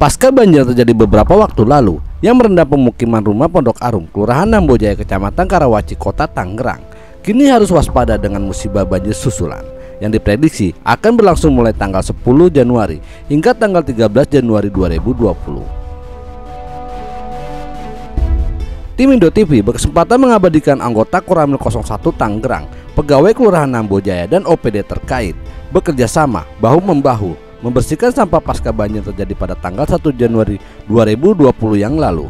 Pasca banjir terjadi beberapa waktu lalu yang merendam pemukiman rumah Pondok Arum, Kelurahan Nambojaya, Kecamatan Karawaci, Kota Tangerang, kini harus waspada dengan musibah banjir susulan yang diprediksi akan berlangsung mulai tanggal 10 Januari hingga tanggal 13 Januari 2020. Tim Indo TV berkesempatan mengabadikan anggota Koramil 01 Tangerang, pegawai Kelurahan Nambojaya dan OPD terkait bekerja sama bahu-membahu membersihkan sampah pasca banjir terjadi pada tanggal 1 Januari 2020 yang lalu.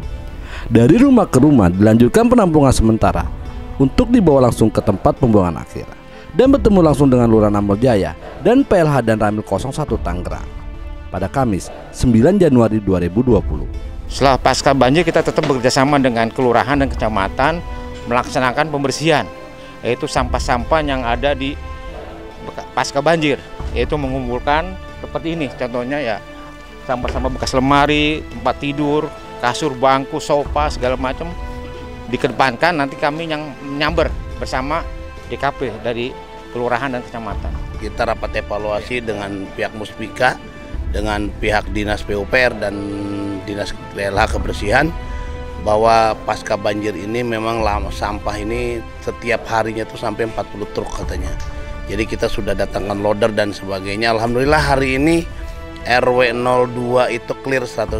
Dari rumah ke rumah dilanjutkan penampungan sementara untuk dibawa langsung ke tempat pembuangan akhir dan bertemu langsung dengan Lurah Nambojaya dan PLH dan Ramil 01 Tangerang pada Kamis 9 Januari 2020. Setelah pasca banjir kita tetap bekerjasama dengan kelurahan dan kecamatan melaksanakan pembersihan yaitu sampah-sampah yang ada di pasca banjir yaitu mengumpulkan seperti ini contohnya ya sampah-sampah bekas lemari, tempat tidur, kasur, bangku, sofa segala macam dikedepankan nanti kami yang menyamber bersama DKP dari kelurahan dan kecamatan. Kita rapat evaluasi dengan pihak Muspika, dengan pihak Dinas PUPR dan dinas LH kebersihan bahwa pasca banjir ini memang lama, sampah ini setiap harinya tuh sampai 40 truk katanya. Jadi kita sudah datangkan loader dan sebagainya. Alhamdulillah hari ini RW 02 itu clear 100%,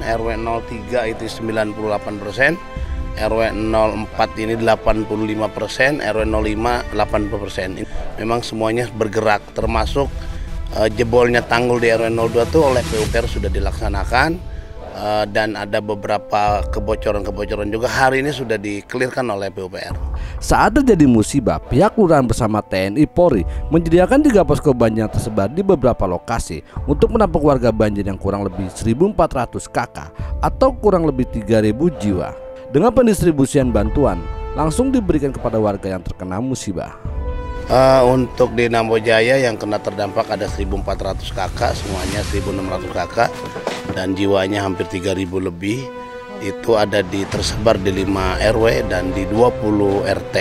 RW 03 itu 98%, RW 04 ini 85%, RW 05 80%. Memang semuanya bergerak termasuk uh, jebolnya tanggul di RW 02 itu oleh PUPR sudah dilaksanakan uh, dan ada beberapa kebocoran-kebocoran juga hari ini sudah dikelirkan oleh PUPR. Saat terjadi musibah, pihak kelurahan bersama TNI Polri menyediakan tiga posko banjir yang tersebar di beberapa lokasi untuk menampung warga banjir yang kurang lebih 1.400 kakak atau kurang lebih 3.000 jiwa. Dengan pendistribusian bantuan langsung diberikan kepada warga yang terkena musibah. Uh, untuk di Nambojaya yang kena terdampak ada 1.400 kakak, semuanya 1.600 kakak dan jiwanya hampir 3.000 lebih. Itu ada di tersebar di 5 RW dan di 20 RT.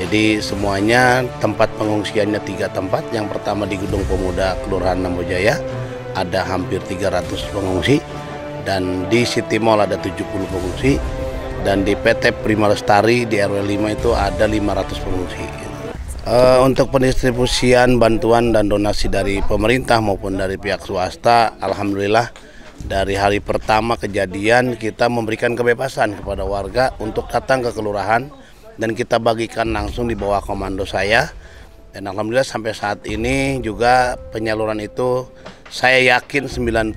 Jadi semuanya tempat pengungsiannya tiga tempat. Yang pertama di Gedung Pemuda Kelurahan Nambojaya ada hampir 300 pengungsi dan di City Mall ada 70 pengungsi dan di PT Prima Lestari di RW 5 itu ada 500 pengungsi. Uh, untuk pendistribusian bantuan dan donasi dari pemerintah maupun dari pihak swasta, alhamdulillah dari hari pertama kejadian kita memberikan kebebasan kepada warga untuk datang ke kelurahan dan kita bagikan langsung di bawah komando saya. Dan alhamdulillah sampai saat ini juga penyaluran itu saya yakin 99%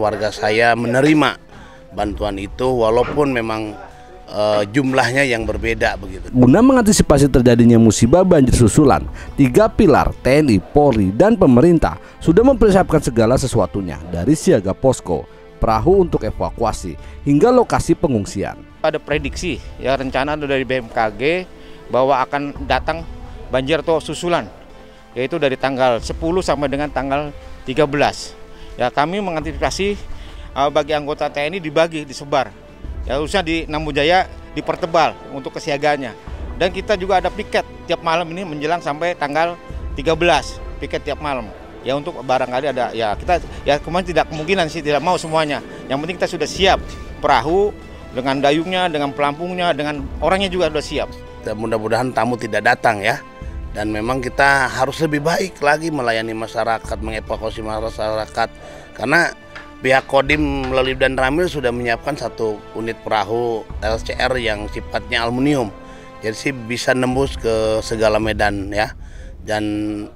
warga saya menerima bantuan itu walaupun memang uh, jumlahnya yang berbeda begitu. Guna mengantisipasi terjadinya musibah banjir susulan, tiga pilar TNI, Polri, dan pemerintah sudah mempersiapkan segala sesuatunya dari siaga posko, perahu untuk evakuasi, hingga lokasi pengungsian. Ada prediksi ya rencana dari BMKG bahwa akan datang banjir atau susulan yaitu dari tanggal 10 sampai dengan tanggal 13. Ya kami mengantisipasi uh, bagi anggota TNI dibagi disebar ya khususnya di Nambujaya dipertebal untuk kesiaganya dan kita juga ada piket tiap malam ini menjelang sampai tanggal 13 piket tiap malam. Ya untuk barangkali ada ya kita ya kemarin tidak kemungkinan sih tidak mau semuanya. Yang penting kita sudah siap perahu dengan dayungnya dengan pelampungnya dengan orangnya juga sudah siap. Mudah-mudahan tamu tidak datang ya. Dan memang kita harus lebih baik lagi melayani masyarakat mengevakuasi masyarakat. Karena pihak Kodim melalui dan Ramil sudah menyiapkan satu unit perahu LCR yang sifatnya aluminium. Jadi sih bisa nembus ke segala medan ya. Dan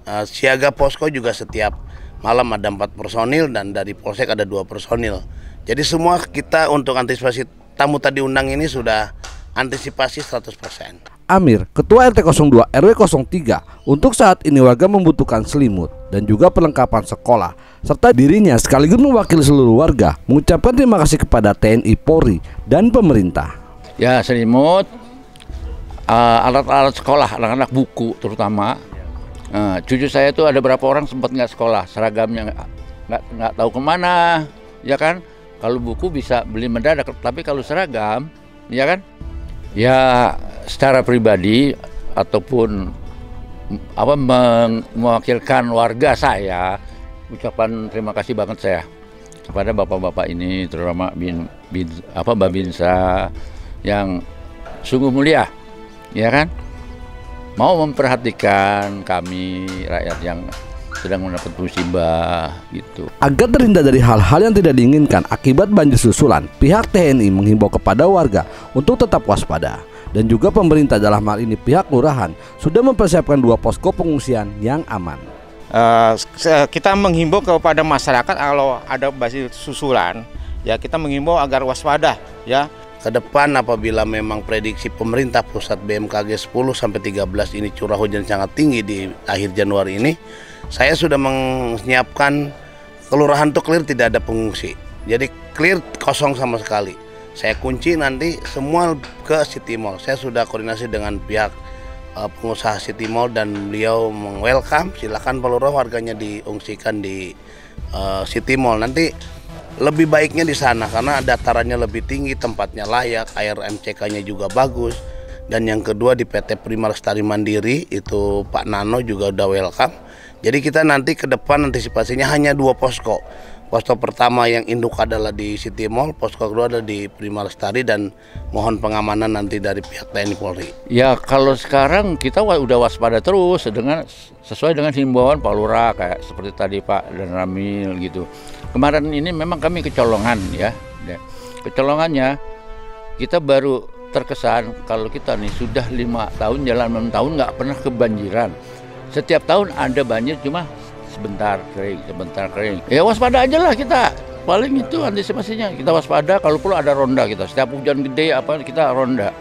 uh, siaga posko juga setiap malam ada empat personil dan dari polsek ada dua personil. Jadi semua kita untuk antisipasi tamu tadi undang ini sudah antisipasi 100%. Amir, Ketua RT 02 RW 03, untuk saat ini warga membutuhkan selimut dan juga perlengkapan sekolah serta dirinya sekaligus mewakili seluruh warga mengucapkan terima kasih kepada TNI Polri dan pemerintah. Ya selimut, uh, alat-alat sekolah, anak-anak buku terutama. Uh, cucu saya tuh ada berapa orang sempat nggak sekolah, seragamnya nggak nggak tahu ke mana, ya kan? Kalau buku bisa beli mendadak, tapi kalau seragam, ya kan? Ya secara pribadi ataupun apa mewakilkan warga saya ucapan terima kasih banget saya kepada bapak-bapak ini terutama bin, bin apa Babinsa yang sungguh mulia ya kan mau memperhatikan kami rakyat yang sedang mendapat musibah gitu. Agar terhindar dari hal-hal yang tidak diinginkan akibat banjir susulan, pihak TNI menghimbau kepada warga untuk tetap waspada. Dan juga pemerintah dalam hal ini pihak lurahan sudah mempersiapkan dua posko pengungsian yang aman. Uh, kita menghimbau kepada masyarakat kalau ada banjir susulan, ya kita menghimbau agar waspada, ya ke depan apabila memang prediksi pemerintah pusat BMKG 10 sampai 13 ini curah hujan sangat tinggi di akhir Januari ini, saya sudah menyiapkan kelurahan untuk clear tidak ada pengungsi. Jadi clear kosong sama sekali. Saya kunci nanti semua ke City Mall. Saya sudah koordinasi dengan pihak uh, pengusaha City Mall dan beliau meng-welcome. Silakan pelurah warganya diungsikan di uh, City Mall. Nanti lebih baiknya di sana karena datarannya lebih tinggi, tempatnya layak, air MCK-nya juga bagus. Dan yang kedua di PT Prima Lestari Mandiri itu Pak Nano juga udah welcome jadi kita nanti ke depan antisipasinya hanya dua posko. Posko pertama yang induk adalah di City Mall, posko kedua adalah di Prima Lestari dan mohon pengamanan nanti dari pihak TNI Polri. Ya kalau sekarang kita udah waspada terus dengan sesuai dengan himbauan Pak Lurah kayak seperti tadi Pak dan Ramil gitu. Kemarin ini memang kami kecolongan ya. Kecolongannya kita baru terkesan kalau kita nih sudah lima tahun jalan enam tahun nggak pernah kebanjiran setiap tahun ada banjir cuma sebentar kering, sebentar kering. Ya waspada aja lah kita. Paling itu antisipasinya kita waspada. Kalau perlu ada ronda kita. Setiap hujan gede apa kita ronda.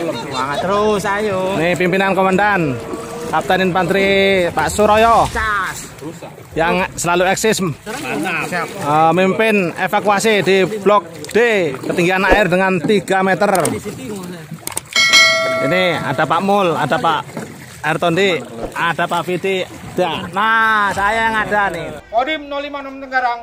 Semangat terus, ayo. Nih pimpinan komandan, Kapten Infanteri Pak Suroyo. Cas yang selalu eksis. Uh, memimpin evakuasi di blok D ketinggian air dengan 3 meter. Ini ada Pak Mul ada Pak Ertondi ada Pak Fiti nah saya yang ada nih. Kodim 056 Tenggarang